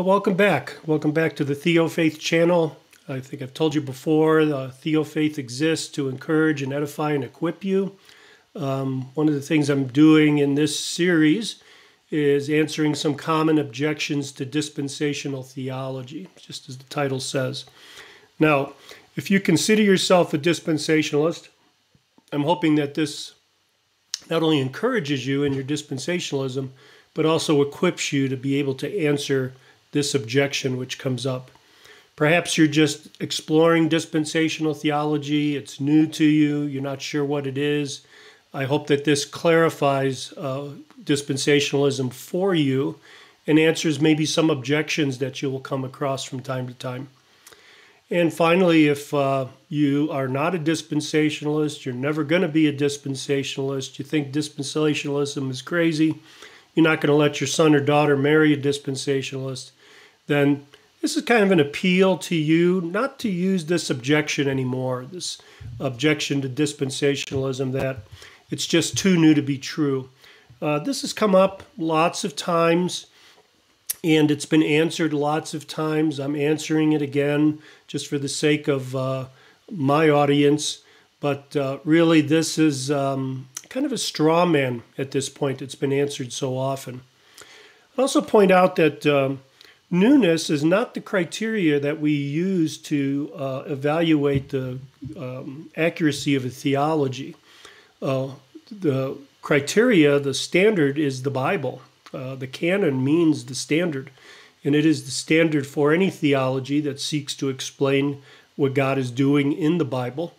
Well, welcome back. Welcome back to the Theo Faith channel. I think I've told you before, Theo Faith exists to encourage and edify and equip you. Um, one of the things I'm doing in this series is answering some common objections to dispensational theology, just as the title says. Now, if you consider yourself a dispensationalist, I'm hoping that this not only encourages you in your dispensationalism, but also equips you to be able to answer this objection which comes up. Perhaps you're just exploring dispensational theology, it's new to you, you're not sure what it is. I hope that this clarifies uh, dispensationalism for you and answers maybe some objections that you will come across from time to time. And finally, if uh, you are not a dispensationalist, you're never going to be a dispensationalist, you think dispensationalism is crazy, you're not going to let your son or daughter marry a dispensationalist, then this is kind of an appeal to you not to use this objection anymore, this objection to dispensationalism that it's just too new to be true. Uh, this has come up lots of times and it's been answered lots of times. I'm answering it again just for the sake of uh, my audience. But uh, really, this is um, kind of a straw man at this point. It's been answered so often. I'll also point out that um, newness is not the criteria that we use to uh, evaluate the um, accuracy of a theology. Uh, the criteria, the standard, is the Bible. Uh, the canon means the standard, and it is the standard for any theology that seeks to explain what God is doing in the Bible.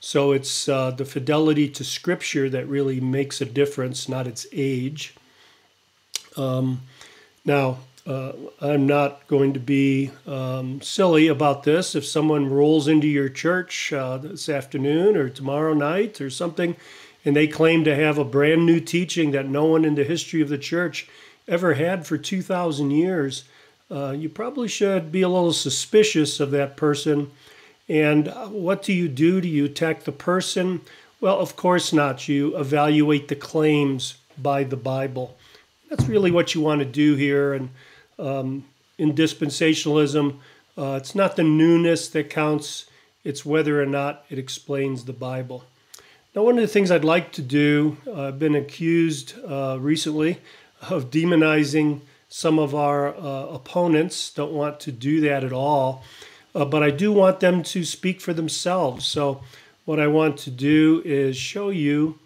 So it's uh, the fidelity to Scripture that really makes a difference, not its age. Um, now, uh, I'm not going to be um, silly about this. If someone rolls into your church uh, this afternoon or tomorrow night or something, and they claim to have a brand new teaching that no one in the history of the church ever had for 2,000 years, uh, you probably should be a little suspicious of that person. And uh, what do you do? Do you attack the person? Well, of course not. You evaluate the claims by the Bible. That's really what you want to do here. And um, in dispensationalism, uh, it's not the newness that counts, it's whether or not it explains the Bible. Now, one of the things I'd like to do, uh, I've been accused uh, recently of demonizing some of our uh, opponents, don't want to do that at all, uh, but I do want them to speak for themselves. So, what I want to do is show you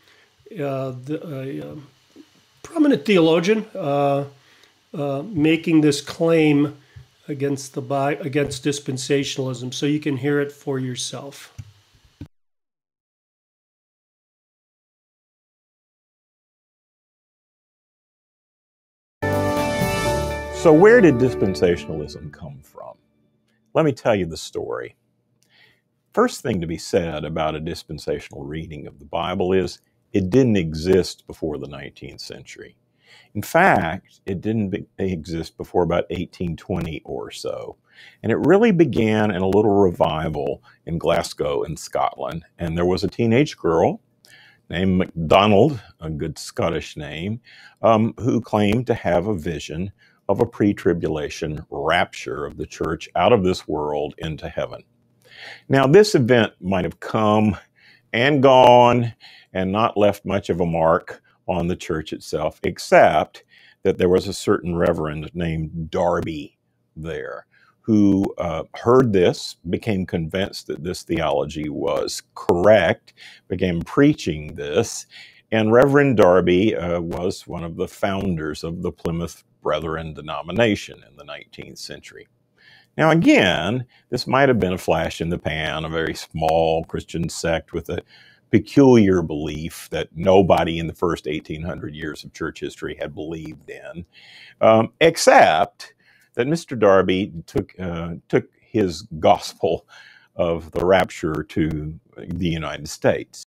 uh, the, prominent theologian uh, making this claim against the against dispensationalism, so you can hear it for yourself. So, where did dispensationalism come from? Let me tell you the story. First thing to be said about a dispensational reading of the Bible is it didn't exist before the 19th century. In fact, it didn't be, exist before about 1820 or so. And it really began in a little revival in Glasgow in Scotland. And there was a teenage girl named MacDonald, a good Scottish name, um, who claimed to have a vision of a pre tribulation rapture of the church out of this world into heaven. Now, this event might have come and gone and not left much of a mark on the church itself, except that there was a certain reverend named Darby there who uh, heard this, became convinced that this theology was correct, began preaching this, and Reverend Darby uh, was one of the founders of the Plymouth Brethren denomination in the 19th century. Now, again, this might have been a flash in the pan, a very small Christian sect with a peculiar belief that nobody in the first 1800 years of church history had believed in, um, except that Mr. Darby took, uh, took his gospel of the rapture to the United States.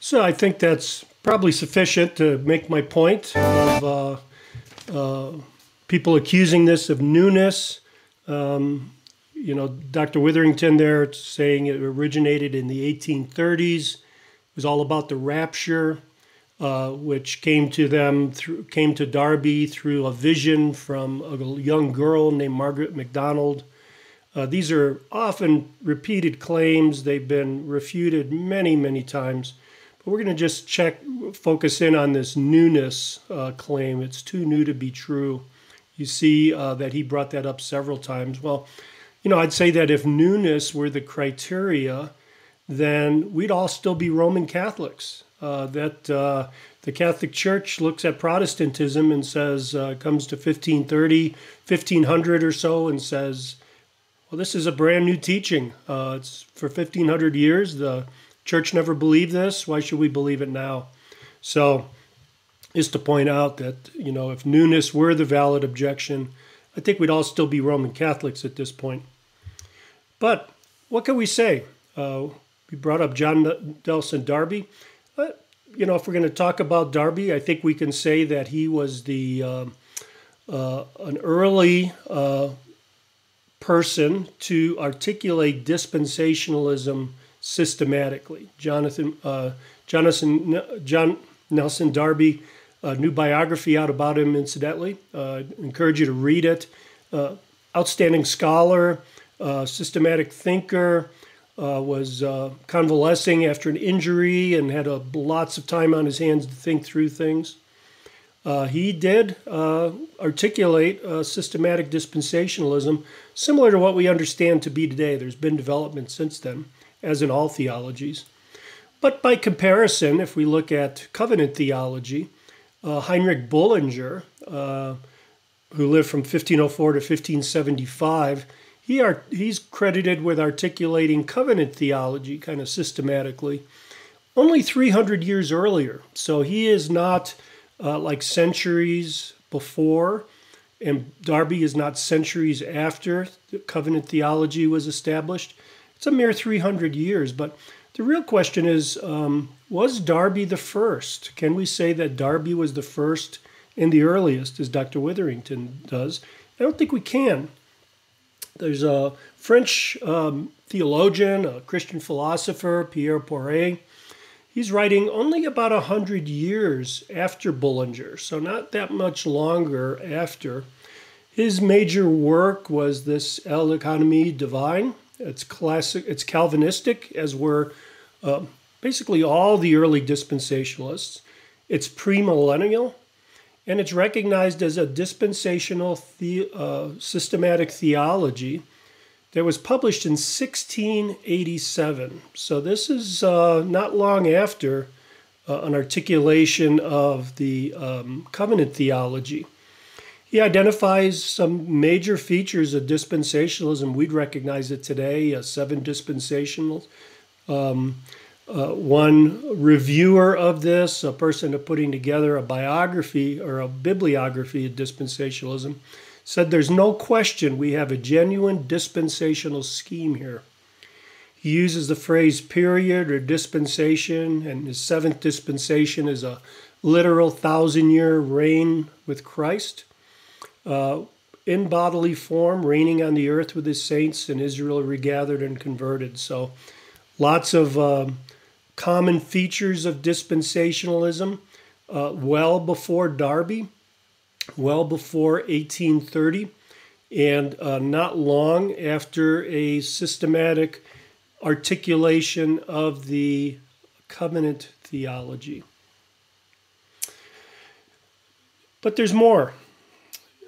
So I think that's probably sufficient to make my point of uh, uh, people accusing this of newness. Um, you know, Dr. Witherington there saying it originated in the 1830s. It was all about the rapture. uh, which came to them through came to Darby through a vision from a young girl named Margaret MacDonald. Uh, these are often repeated claims. They've been refuted many, many times. But we're going to just check, focus in on this newness uh, claim. It's too new to be true. You see uh, that he brought that up several times. Well, you know, I'd say that if newness were the criteria, then we'd all still be Roman Catholics. Uh, that uh, the Catholic Church looks at Protestantism and says, uh, comes to 1530, 1500 or so, and says, well, this is a brand new teaching. Uh, it's for 1500 years. The church never believed this. Why should we believe it now? So, is to point out that, you know, if newness were the valid objection, I think we'd all still be Roman Catholics at this point. But what can we say? Uh, we brought up John Nelson Darby. But, you know, if we're going to talk about Darby, I think we can say that he was the uh, uh, an early uh, person to articulate dispensationalism systematically. Jonathan, uh, Jonathan, John Nelson Darby, a new biography out about him, incidentally. Uh, encourage you to read it. Uh, outstanding scholar, uh, systematic thinker, uh, was uh, convalescing after an injury and had lots of time on his hands to think through things. Uh, he did uh, articulate systematic dispensationalism similar to what we understand to be today. There's been development since then, as in all theologies. But by comparison, if we look at covenant theology, uh, Heinrich Bullinger, uh, who lived from 1504 to 1575, he are, he's credited with articulating covenant theology kind of systematically only 300 years earlier. So he is not uh, like centuries before, and Darby is not centuries after the covenant theology was established. It's a mere 300 years. But the real question is um, was Darby the first? Can we say that Darby was the first and the earliest, as Dr. Witherington does? I don't think we can. There's a French um, theologian, a Christian philosopher, Pierre Poiret He's writing only about a hundred years after Bullinger, so not that much longer after. His major work was this L'Économie Divine. It's classic. It's Calvinistic, as were uh, basically all the early dispensationalists. It's premillennial, and it's recognized as a dispensational the, uh, systematic theology that was published in 1687. So this is uh, not long after uh, an articulation of the um, covenant theology. He identifies some major features of dispensationalism. We'd recognize it today, seven dispensationals. Um, uh, one reviewer of this, a person putting together a biography or a bibliography of dispensationalism, said there's no question we have a genuine dispensational scheme here. He uses the phrase period or dispensation, and his seventh dispensation is a literal thousand year reign with Christ. Uh, in bodily form, reigning on the earth with his saints, and Israel regathered and converted. So, lots of uh, common features of dispensationalism. Uh, well before Darby, well before 1830 and uh, not long after a systematic articulation of the covenant theology. But there's more.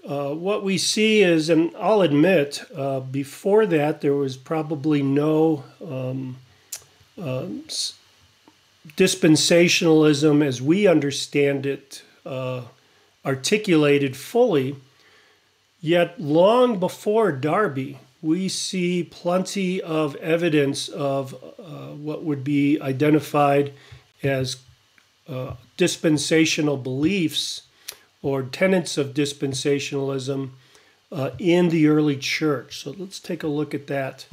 Uh, what we see is, and I'll admit, uh, before that, there was probably no um, uh, dispensationalism as we understand it uh, articulated fully. Yet, long before Darby, we see plenty of evidence of uh, what would be identified as uh, dispensational beliefs or tenets of dispensationalism uh, in the early church. So let's take a look at that.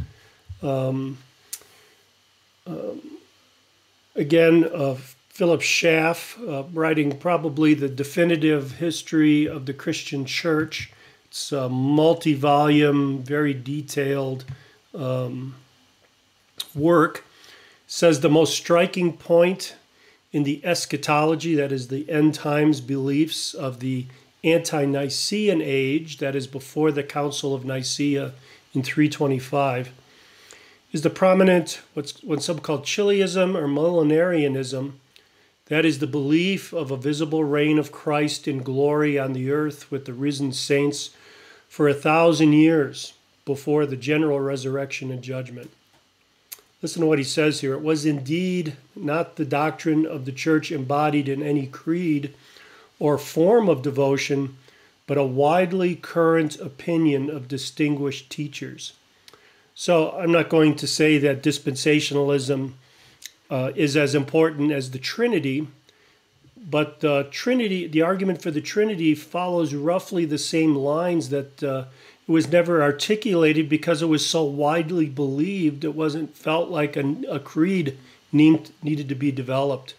Um, um, again, Philip Schaff, uh, writing probably the definitive history of the Christian church. It's a multi volume, very detailed um, work. Says the most striking point in the eschatology, that is the end times beliefs of the ante-Nicene age, that is before the Council of Nicaea in 325, is the prominent, what's, what's some called Chiliasm or millenarianism. That is the belief of a visible reign of Christ in glory on the earth with the risen saints for a thousand years before the general resurrection and judgment. Listen to what he says here. It was indeed not the doctrine of the church embodied in any creed or form of devotion, but a widely current opinion of distinguished teachers. So I'm not going to say that dispensationalism uh, is as important as the Trinity, but the Trinity, the argument for the Trinity follows roughly the same lines that uh, it was never articulated because it was so widely believed. It wasn't felt like a, a creed need, needed to be developed.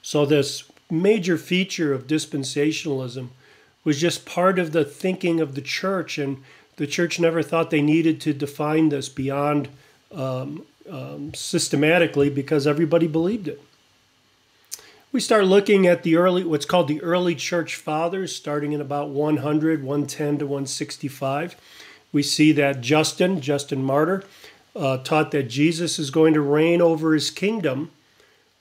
So this major feature of dispensationalism was just part of the thinking of the church, and the church never thought they needed to define this beyond um, um, systematically because everybody believed it. We start looking at the early what's called the early church fathers starting in about 100 110 to 165 we see that justin justin martyr uh, taught that jesus is going to reign over his kingdom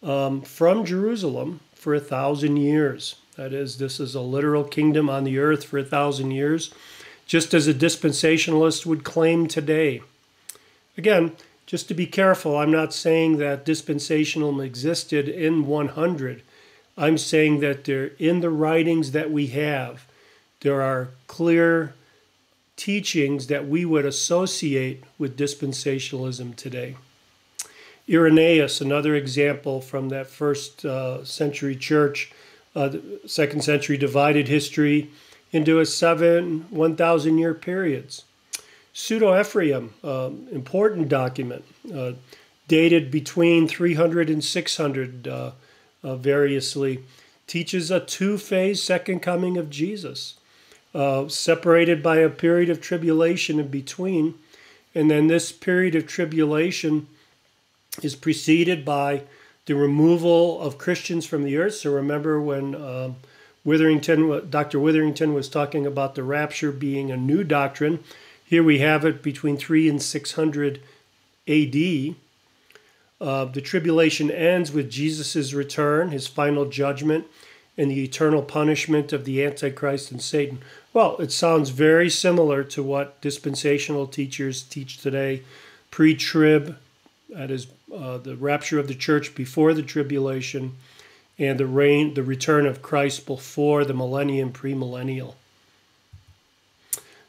um, from jerusalem for a thousand years. That is this is a literal kingdom on the earth for a thousand years just as a dispensationalist would claim today again just to be careful, I'm not saying that dispensationalism existed in 100. I'm saying that there, in the writings that we have, there are clear teachings that we would associate with dispensationalism today. Irenaeus, another example from that first uh, century church, uh, second century divided history into a seven 1,000 year periods. Pseudo Ephraim, uh, important document, uh, dated between 300 and 600 uh, uh, variously, teaches a two phase second coming of Jesus, uh, separated by a period of tribulation in between. And then this period of tribulation is preceded by the removal of Christians from the earth. So remember when um, Witherington, Dr. Witherington was talking about the rapture being a new doctrine. Here we have it between 3 and 600 AD. Uh, the tribulation ends with Jesus' return, his final judgment, and the eternal punishment of the Antichrist and Satan. Well, it sounds very similar to what dispensational teachers teach today pre trib, that is uh, the rapture of the church before the tribulation, and the reign, the return of Christ before the millennium, premillennial.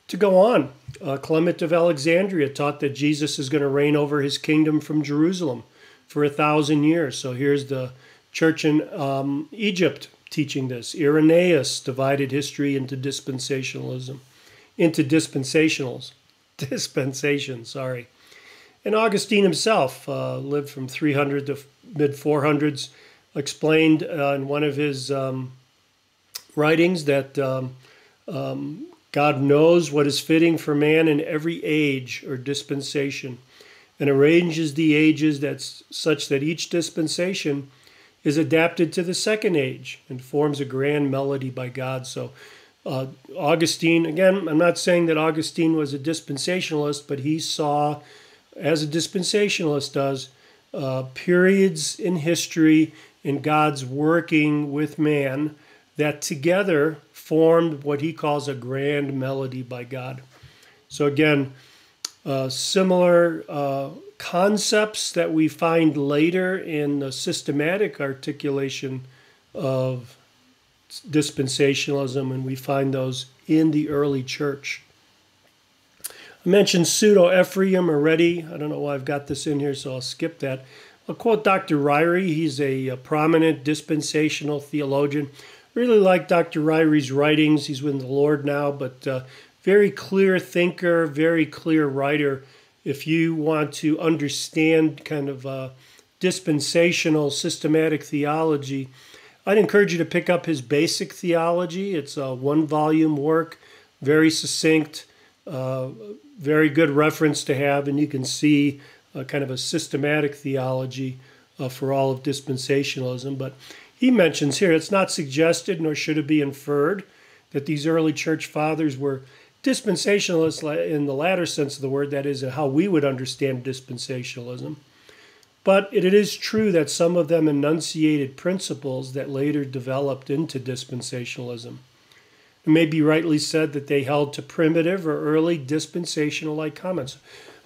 To go on, uh, Clement of Alexandria taught that Jesus is going to reign over his kingdom from Jerusalem for a thousand years. So here's the church in um, Egypt teaching this. Irenaeus divided history into dispensationalism, into dispensationals, dispensation, sorry. And Augustine himself uh, lived from 300 to mid 400s, explained uh, in one of his um, writings that um, um, God knows what is fitting for man in every age or dispensation and arranges the ages that's such that each dispensation is adapted to the second age and forms a grand melody by God. So, uh, Augustine, again, I'm not saying that Augustine was a dispensationalist, but he saw, as a dispensationalist does, uh, periods in history in God's working with man that together formed what he calls a grand melody by God. So, again, uh, similar uh, concepts that we find later in the systematic articulation of dispensationalism, and we find those in the early church. I mentioned pseudo Ephraim already. I don't know why I've got this in here, so I'll skip that. I'll quote Dr. Ryrie. He's a, a prominent dispensational theologian really like Dr. Ryrie's writings. He's with the Lord now, but uh, very clear thinker, very clear writer. If you want to understand kind of uh, dispensational systematic theology, I'd encourage you to pick up his basic theology. It's a one volume work, very succinct, uh, very good reference to have, and you can see kind of a systematic theology uh, for all of dispensationalism. But he mentions here it's not suggested nor should it be inferred that these early church fathers were dispensationalists in the latter sense of the word, that is, how we would understand dispensationalism. But it is true that some of them enunciated principles that later developed into dispensationalism. It may be rightly said that they held to primitive or early dispensational like comments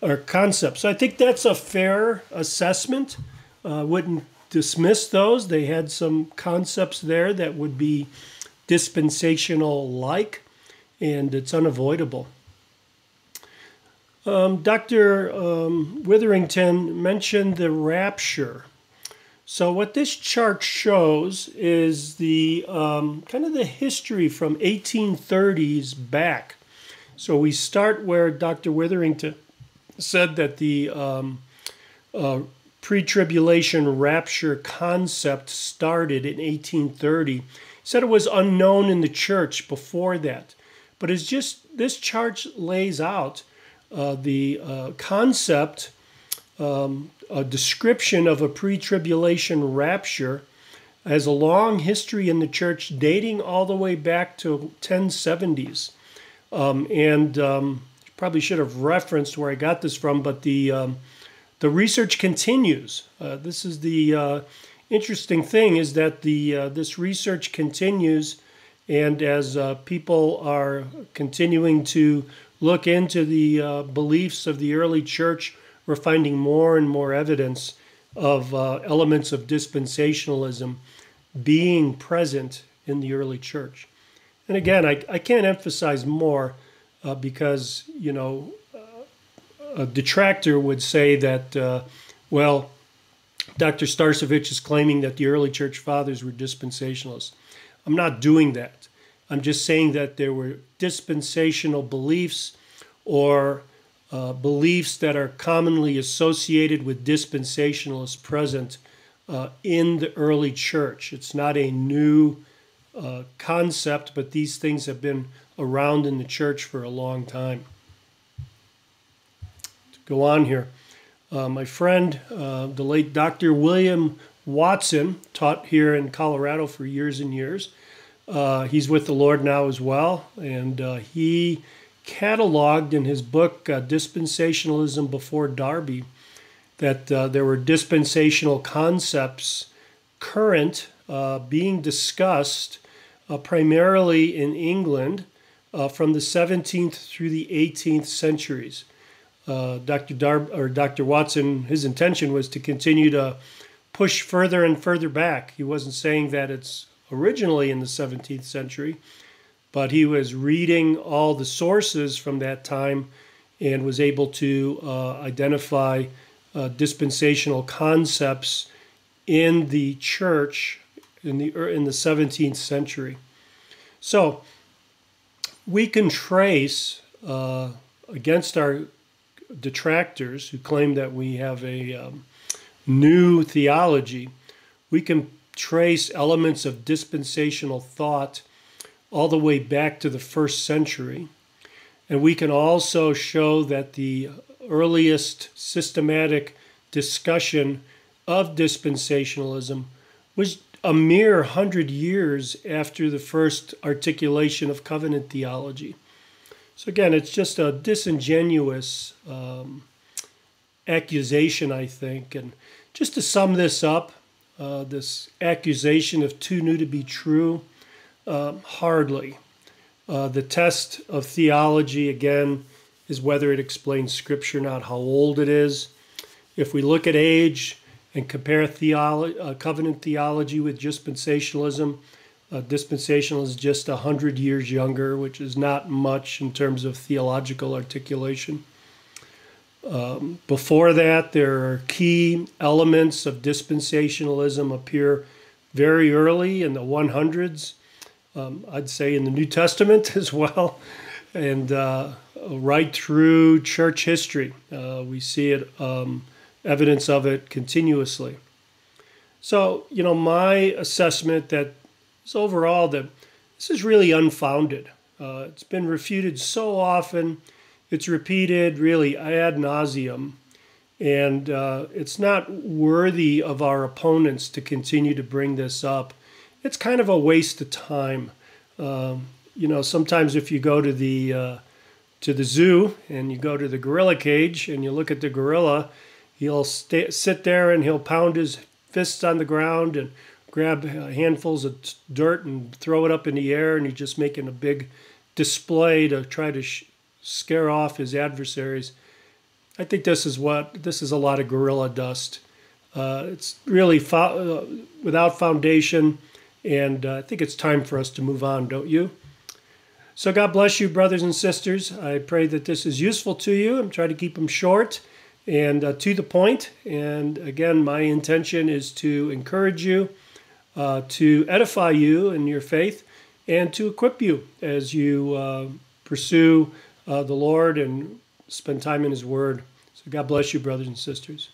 or concepts. So I think that's a fair assessment. Uh, wouldn't dismiss those. They had some concepts there that would be dispensational like, and it's unavoidable. Um, Dr. Um, Witherington mentioned the rapture. So what this chart shows is the um, kind of the history from 1830s back. So we start where Dr. Witherington said that the um, uh, pre-tribulation rapture concept started in 1830. He said it was unknown in the church before that, but it's just this chart lays out uh, the uh, concept, um, a description of a pre tribulation rapture, has a long history in the church dating all the way back to 1070s. Um, and um, probably should have referenced where I got this from, but the, um, the research continues. Uh, this is the uh, interesting thing is that the, uh, this research continues. And as uh, people are continuing to look into the uh, beliefs of the early church, we're finding more and more evidence of uh, elements of dispensationalism being present in the early church. And again, I, I can't emphasize more uh, because, you know, uh, a detractor would say that, uh, well, Dr. Starcevich is claiming that the early church fathers were dispensationalists. I'm not doing that. I'm just saying that there were dispensational beliefs or uh, beliefs that are commonly associated with dispensationalists present uh, in the early church. It's not a new uh, concept, but these things have been around in the church for a long time. To go on here, uh, my friend, uh, the late Dr. William Watson, taught here in Colorado for years and years. Uh, he's with the Lord now as well, and uh, he cataloged in his book uh, Dispensationalism Before Darby that uh, there were dispensational concepts current being discussed uh, primarily in England from the 17th through the 18th centuries. Dr. Dar- or Dr. Watson, his intention was to continue to push further and further back. He wasn't saying that it's originally in the 17th century, but he was reading all the sources from that time and was able to uh, identify uh, dispensational concepts in the church in the in the 17th century. So we can trace uh, against our detractors who claim that we have a um, new theology. We can trace elements of dispensational thought all the way back to the first century. And we can also show that the earliest systematic discussion of dispensationalism was a mere hundred years after the first articulation of covenant theology. So, again, it's just a disingenuous um, accusation, I think. And just to sum this up, uh, this accusation of too new to be true? Uh, hardly. Uh, the test of theology, again, is whether it explains Scripture, not how old it is. If we look at age and compare theolo- uh, covenant theology with dispensationalism, uh, dispensationalism is just 100 years younger, which is not much in terms of theological articulation. Um, before that, there are key elements of dispensationalism appear very early in the 100s. Um, I'd say in the New Testament as well, and uh, right through church history. Uh, we see it, um, evidence of it continuously. So, you know, my assessment that is overall that this is really unfounded. Uh, it's been refuted so often it's repeated really ad nauseum. And uh, it's not worthy of our opponents to continue to bring this up. It's kind of a waste of time. Um, you know, sometimes if you go to the uh, to the zoo and you go to the gorilla cage and you look at the gorilla, he'll stay, sit there and he'll pound his fists on the ground and grab handfuls of dirt and throw it up in the air, and he's just making a big display to try to sh- scare off his adversaries. I think this is what this is a lot of gorilla dust. Uh, it's really fo- uh, without foundation, and uh, I think it's time for us to move on, don't you? So God bless you, brothers and sisters. I pray that this is useful to you. I'm trying to keep them short and uh, to the point. And again, my intention is to encourage you, uh, to edify you in your faith, and to equip you as you uh, pursue uh, the Lord and spend time in His Word. So God bless you, brothers and sisters.